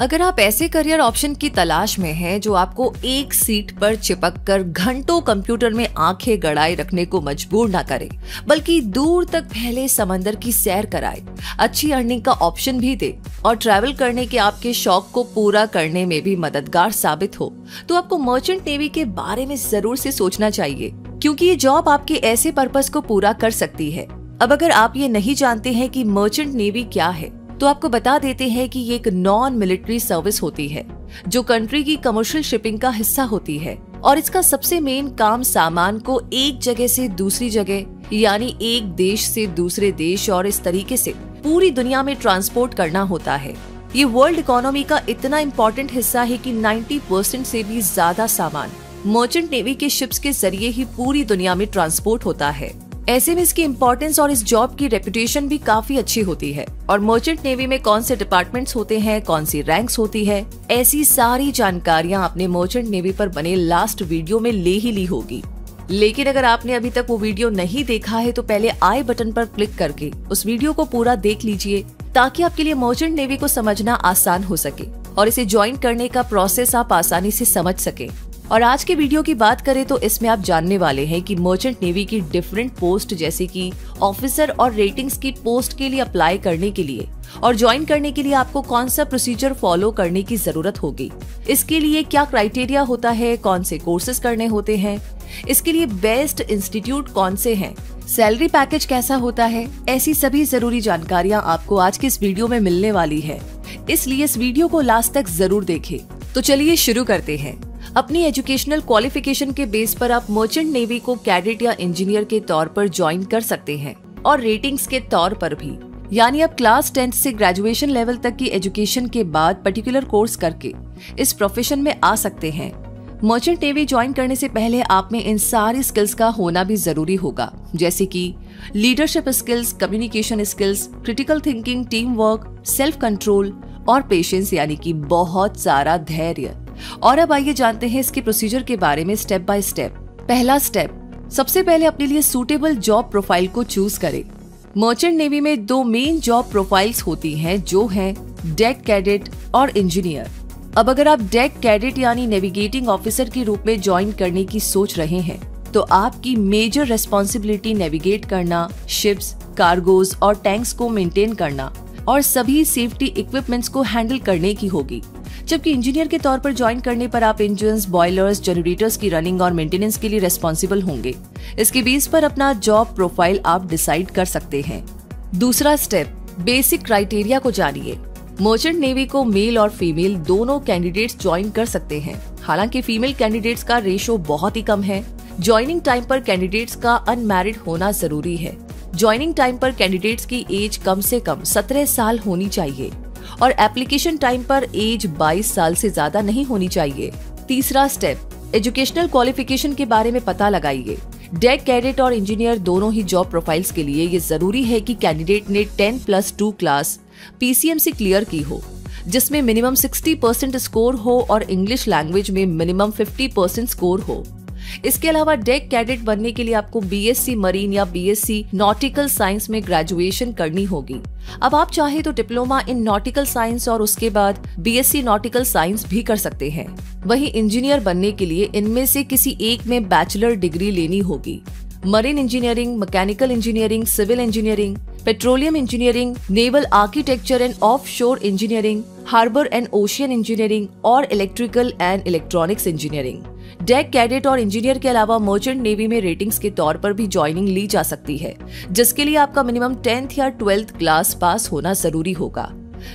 अगर आप ऐसे करियर ऑप्शन की तलाश में हैं जो आपको एक सीट पर चिपक कर घंटों कंप्यूटर में आँखें गड़ाए रखने को मजबूर ना करे, बल्कि दूर तक फैले समंदर की सैर कराए, अच्छी अर्निंग का ऑप्शन भी दे और ट्रैवल करने के आपके शौक को पूरा करने में भी मददगार साबित हो तो आपको मर्चेंट नेवी के बारे में ज़रूर से सोचना चाहिए, क्योंकि ये जॉब आपके ऐसे पर्पज को पूरा कर सकती है। अब अगर आप ये नहीं जानते हैं कि मर्चेंट नेवी क्या है तो आपको बता देते हैं कि ये एक नॉन मिलिट्री सर्विस होती है, जो कंट्री की कमर्शियल शिपिंग का हिस्सा होती है और इसका सबसे मेन काम सामान को एक जगह से दूसरी जगह, यानी एक देश से दूसरे देश और इस तरीके से पूरी दुनिया में ट्रांसपोर्ट करना होता है। ये वर्ल्ड इकोनॉमी का इतना इम्पोर्टेंट हिस्सा है कि 90 परसेंट से भी ज़्यादा सामान मर्चेंट नेवी के शिप्स के ज़रिए ही पूरी दुनिया में ट्रांसपोर्ट होता है। ऐसे में इसकी इम्पोर्टेंस और इस जॉब की रेपुटेशन भी काफ़ी अच्छी होती है। और मर्चेंट नेवी में कौन से डिपार्टमेंट्स होते हैं, कौन सी रैंक्स होती है, ऐसी सारी जानकारियाँ आपने मर्चेंट नेवी पर बने लास्ट वीडियो में ले ही ली होगी। लेकिन अगर आपने अभी तक वो वीडियो नहीं देखा है तो पहले आई बटन पर क्लिक करके उस वीडियो को पूरा देख लीजिए, ताकि आपके लिए मर्चेंट नेवी को समझना आसान हो सके और इसे ज्वाइन करने का प्रोसेस आप आसानी से समझ सके। और आज के वीडियो की बात करें तो इसमें आप जानने वाले हैं कि मर्चेंट नेवी की डिफरेंट पोस्ट जैसे कि ऑफिसर और रेटिंग्स की पोस्ट के लिए अप्लाई करने के लिए और ज्वाइन करने के लिए आपको कौन सा प्रोसीजर फॉलो करने की ज़रूरत होगी। इसके लिए क्या क्राइटेरिया होता है, कौन से कोर्सेज करने होते हैं, इसके लिए बेस्ट इंस्टीट्यूट कौन से हैं सैलरी पैकेज कैसा होता है, ऐसी सभी ज़रूरी जानकारियाँ आपको आज के इस वीडियो में मिलने वाली है। इसलिए इस वीडियो को लास्ट तक ज़रूर देखें। तो चलिए शुरू करते हैं। अपनी एजुकेशनल क्वालिफिकेशन के बेस पर आप मर्चेंट नेवी को कैडेट या इंजीनियर के तौर पर ज्वाइन कर सकते हैं और रेटिंग्स के तौर पर भी। यानी आप क्लास टेंथ से ग्रेजुएशन लेवल तक की एजुकेशन के बाद पर्टिकुलर कोर्स करके इस प्रोफेशन में आ सकते हैं। मर्चेंट नेवी ज्वाइन करने से पहले आप में इन सारी स्किल्स का होना भी ज़रूरी होगा। जैसे कि leadership skills communication skills critical thinking team work self control और पेशेंस यानी कि बहुत सारा धैर्य। और अब आइए जानते हैं इसके प्रोसीजर के बारे में स्टेप बाय स्टेप पहला स्टेप सबसे पहले अपने लिए सूटेबल जॉब प्रोफ़ाइल को चूज़ करें। मर्चेंट नेवी में दो मेन जॉब प्रोफाइल्स होती हैं, जो हैं डेक कैडेट और इंजीनियर अब अगर आप डेक कैडेट यानी नेविगेटिंग ऑफिसर के रूप में ज्वाइन करने की सोच रहे हैं तो आपकी मेजर रेस्पॉन्सिबिलिटी नेविगेट करना शिप्स कार्गोज और टैंक्स को मेंटेन करना और सभी सेफ्टी इक्विपमेंट्स को हैंडल करने की होगी। जबकि इंजीनियर के तौर पर ज्वाइन करने पर आप इंजन बॉयलर्स जनरेटर्स की रनिंग और मेंटेनेंस के लिए रेस्पॉन्सिबल होंगे। इसके बेस पर अपना जॉब प्रोफ़ाइल आप डिसाइड कर सकते हैं। दूसरा स्टेप बेसिक क्राइटेरिया को जानिए। मर्चेंट नेवी को मेल और फीमेल दोनों कैंडिडेट्स ज्वाइन कर सकते हैं। हालाँकि फीमेल कैंडिडेट्स का रेशो बहुत ही कम है। ज्वाइनिंग टाइम पर कैंडिडेट्स का अनमैरिड होना ज़रूरी है। ज्वाइनिंग टाइम पर कैंडिडेट्स की एज कम से कम 17 साल होनी चाहिए। और एप्लीकेशन टाइम पर एज 22 साल से ज़्यादा नहीं होनी चाहिए। तीसरा स्टेप एजुकेशनल क्वालिफिकेशन के बारे में पता लगाइए। डेक कैडेट और इंजीनियर दोनों ही जॉब प्रोफाइल्स के लिए ये ज़रूरी है कि कैंडिडेट ने 10 प्लस टू क्लास पीसीएम से क्लियर की हो, जिसमें मिनिमम 60 परसेंट स्कोर हो और इंग्लिश लैंग्वेज में मिनिमम 50 परसेंट स्कोर हो। इसके अलावा डेक कैडेट बनने के लिए आपको बीएससी मरीन या बीएससी नॉटिकल साइंस में ग्रेजुएशन करनी होगी। अब आप चाहे तो डिप्लोमा इन नॉटिकल साइंस और उसके बाद बीएससी नॉटिकल साइंस भी कर सकते हैं। वहीं इंजीनियर बनने के लिए इनमें से किसी एक में बैचलर डिग्री लेनी होगी। Marine engineering mechanical engineering civil engineering petroleum engineering naval architecture and offshore engineering harbour and ocean engineering और electrical and electronics engineering deck cadet और इंजीनियर के अलावा मर्चेंट नेवी में रेटिंग्स के तौर पर भी ज्वाइनिंग ली जा सकती है, जिसके लिए आपका मिनिमम टेंथ या ट्वेल्थ क्लास पास होना ज़रूरी होगा।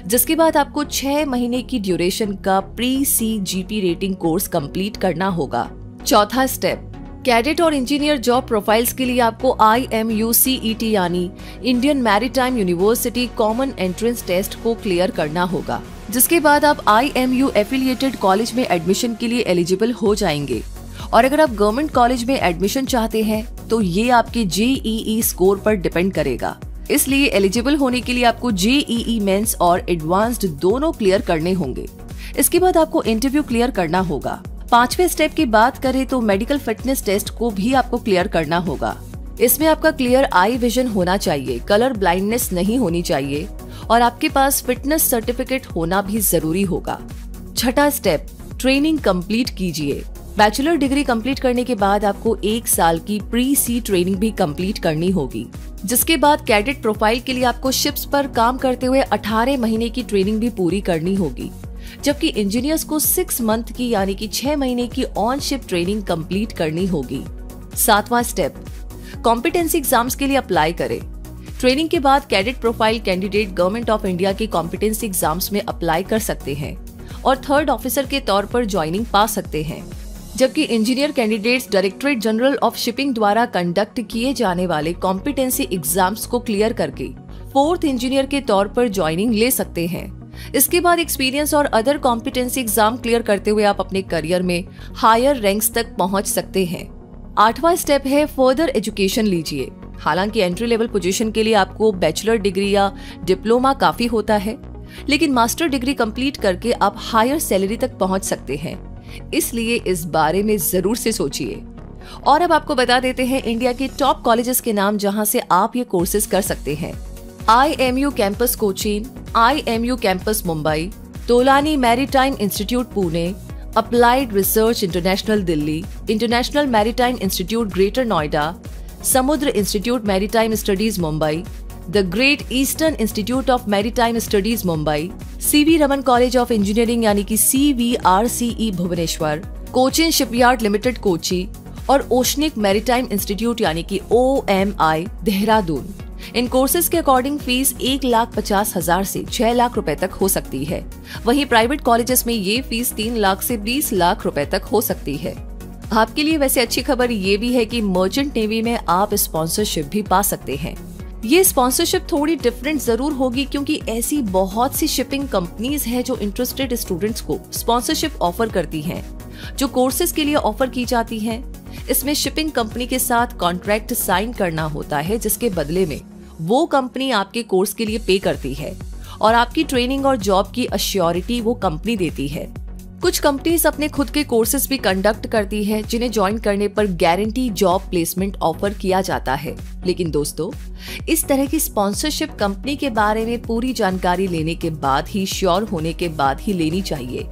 जिसके बाद आपको छह महीने की ड्यूरेशन का pre sea GP rating course complete करना होगा। चौथा स्टेप कैडेट और इंजीनियर जॉब प्रोफाइल्स के लिए आपको I M U C E T यानी Indian maritime university common entrance test को क्लियर करना होगा। जिसके बाद आप I M U affiliated college में एडमिशन के लिए एलिजिबल हो जाएँगे। और अगर आप गवर्नमेंट कॉलेज में एडमिशन चाहते हैं तो ये आपके जेईई स्कोर पर डिपेंड करेगा। इसलिए एलिजिबल होने के लिए आपको जेईई मेंस और एडवांस्ड दोनों क्लियर करने होंगे। इसके बाद आपको इंटरव्यू क्लियर करना होगा। पांचवे स्टेप की बात करें तो मेडिकल फिटनेस टेस्ट को भी आपको क्लियर करना होगा। इसमें आपका क्लियर आई विजन होना चाहिए। कलर ब्लाइंडनेस नहीं होनी चाहिए। और आपके पास फिटनेस सर्टिफिकेट होना भी ज़रूरी होगा। छठा स्टेप ट्रेनिंग कंप्लीट कीजिए। बैचलर डिग्री कंप्लीट करने के बाद आपको एक साल की प्री सी ट्रेनिंग भी कंप्लीट करनी होगी, जिसके बाद कैडेट प्रोफ़ाइल के लिए आपको शिप्स पर काम करते हुए 18 महीने की ट्रेनिंग भी पूरी करनी होगी, जबकि इंजीनियर्स को सिक्स मंथ की यानी कि छह महीने की ऑन शिप ट्रेनिंग कंप्लीट करनी होगी। सातवां स्टेप कॉम्पिटेंसी एग्ज़ाम्स के लिए अप्लाई करें। ट्रेनिंग के बाद cadet profile candidate government of India के कॉम्पिटेंसी एग्ज़ाम्स में अप्लाई कर सकते हैं और थर्ड ऑफिसर के तौर पर ज्वाइनिंग पा सकते हैं। जबकि engineer candidates directorate general of shipping द्वारा कंडक्ट किए जाने वाले कॉम्पिटेंसी एग्ज़ाम्स को क्लियर करके फोर्थ इंजीनियर के तौर पर ज्वाइनिंग ले सकते हैं। इसके बाद एक्सपीरियंस और अदर कॉम्पिटेंसी एग्ज़ाम क्लियर करते हुए आप अपने करियर में हायर रैंक्स तक पहुँच सकते हैं। आठवां स्टेप है फर्दर एजुकेशन लीजिए। हालाँकि एंट्री लेवल पोजीशन के लिए आपको बैचलर डिग्री या डिप्लोमा काफ़ी होता है, लेकिन मास्टर डिग्री कंप्लीट करके आप हायर सैलरी तक पहुँच सकते हैं। इसलिए इस बारे में ज़रूर से सोचिए। और अब आपको बता देते हैं इंडिया के टॉप कॉलेजेस के नाम जहाँ से आप ये कोर्सेज कर सकते हैं। I M U campus Cochin I M U campus Mumbai, Tolani maritime institute Pune applied research international Delhi international maritime institute greater Noida Samudra institute maritime studies Mumbai the great eastern institute of maritime studies Mumbai C V Raman college of engineering यानी कि C V R C E Bhubaneswar Cochin shipyard limited Kochi और oceanic maritime institute यानी कि O M I Dehradun इन courses के according fees एक लाख पचास हज़ार से छह लाख रुपए तक हो सकती है। वहीं प्राइवेट कॉलेजेस में ये फ़ीस तीन लाख से बीस लाख रुपए तक हो सकती है। आपके लिए वैसे अच्छी खबर ये भी है कि मर्चेंट नेवी में आप स्पॉन्सरशिप भी पा सकते हैं। ये स्पॉन्सरशिप थोड़ी डिफरेंट ज़रूर होगी क्योंकि ऐसी बहुत सी शिपिंग कंपनीज़ हैं जो इंटरेस्टेड स्टूडेंट्स को स्पॉन्सरशिप ऑफ़र करती हैं, जो कोर्सेज के लिए ऑफ़र की जाती हैं। इसमें शिपिंग कंपनी के साथ कॉन्ट्रैक्ट साइन करना होता है, जिसके बदले में वो कंपनी आपके कोर्स के लिए पे करती है और आपकी ट्रेनिंग और जॉब की अश्योरिटी वो कंपनी देती है। कुछ कंपनीज़ अपने खुद के कोर्सेज भी कंडक्ट करती है, जिन्हें ज्वाइन करने पर गारंटी जॉब प्लेसमेंट ऑफ़र किया जाता है। लेकिन दोस्तों, इस तरह की स्पॉन्सरशिप कंपनी के बारे में पूरी जानकारी लेने के बाद ही श्योर होने के बाद ही लेनी चाहिए।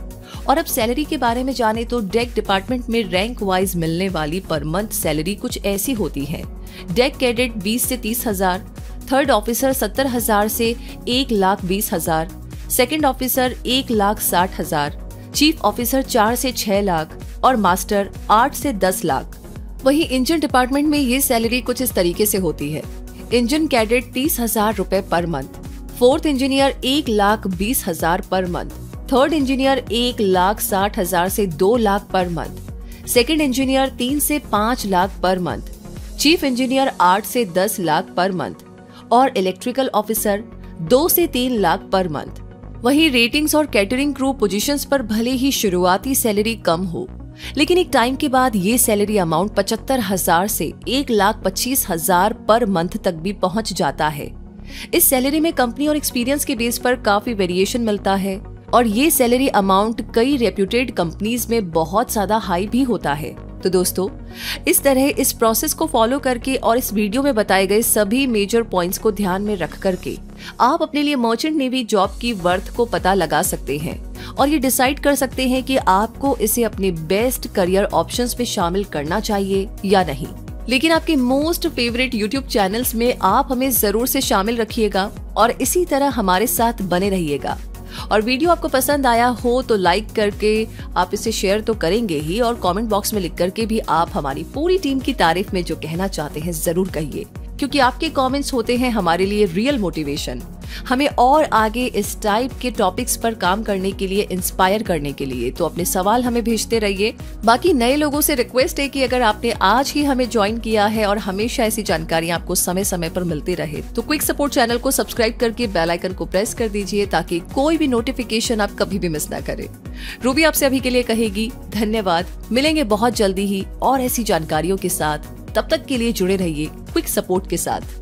और अब सैलरी के बारे में जाने तो डेक डिपार्टमेंट में रैंक वाइज मिलने वाली पर मंथ सैलरी कुछ ऐसी होती है। डेक कैडेट बीस से तीस हज़ार थर्ड ऑफिसर सत्तर हज़ार से एक लाख बीस हज़ार सेकेंड ऑफिसर एक लाख साठ हज़ार चीफ ऑफिसर चार से छह लाख और मास्टर आठ से दस लाख। वही इंजन डिपार्टमेंट में ये सैलरी कुछ इस तरीके से होती है। इंजन कैडेट तीस हज़ार रूपए पर मंथ, फोर्थ इंजीनियर एक लाख बीस हज़ार पर मंथ, थर्ड इंजीनियर एक लाख साठ हज़ार से दो lakh per month, second engineer तीन से पाँच lakh per month, chief engineer आठ से दस लाख पर मंथ और इलेक्ट्रिकल ऑफिसर दो से तीन लाख पर मंथ। वहीं रेटिंग्स और कैटरिंग क्रू पोजीशंस पर भले ही शुरुआती सैलरी कम हो, लेकिन एक टाइम के बाद ये सैलरी अमाउंट पचहत्तर हज़ार से एक लाख पच्चीस हज़ार पर मंथ तक भी पहुँच जाता है। इस सैलरी में कंपनी और एक्सपीरियंस के बेस पर काफ़ी वेरिएशन मिलता है और ये सैलरी अमाउंट कई रेप्यूटेड कंपनीज़ में बहुत ज़्यादा हाई भी होता है। तो दोस्तों, इस तरह इस प्रोसेस को फॉलो करके और इस वीडियो में बताए गए सभी मेजर पॉइंट्स को ध्यान में रख करके आप अपने लिए मर्चेंट नेवी जॉब की वर्थ को पता लगा सकते हैं और ये डिसाइड कर सकते हैं कि आपको इसे अपने बेस्ट करियर ऑप्शंस में शामिल करना चाहिए या नहीं। लेकिन आपके मोस्ट फेवरेट यूट्यूब चैनल्स में आप हमें ज़रूर से शामिल रखिएगा और इसी तरह हमारे साथ बने रहिएगा। और वीडियो आपको पसंद आया हो तो लाइक करके आप इसे शेयर तो करेंगे ही और कमेंट बॉक्स में लिख करके भी आप हमारी पूरी टीम की तारीफ़ में जो कहना चाहते हैं ज़रूर कहिए, क्योंकि आपके कमेंट्स होते हैं हमारे लिए रियल मोटिवेशन हमें और आगे इस टाइप के टॉपिक्स पर काम करने के लिए इंस्पायर करने के लिए। तो अपने सवाल हमें भेजते रहिए। बाकी नए लोगों से रिक्वेस्ट है कि अगर आपने आज ही हमें ज्वाइन किया है और हमेशा ऐसी जानकारी आपको समय समय पर मिलती रहे तो क्विक सपोर्ट चैनल को सब्सक्राइब करके बेल आइकन को प्रेस कर दीजिए ताकि कोई भी नोटिफिकेशन आप कभी भी मिस ना करें। रूबी आपसे अभी के लिए कहेगी, धन्यवाद। मिलेंगे बहुत जल्दी ही और ऐसी जानकारियों के साथ। तब तक के लिए जुड़े रहिए क्विक सपोर्ट के साथ।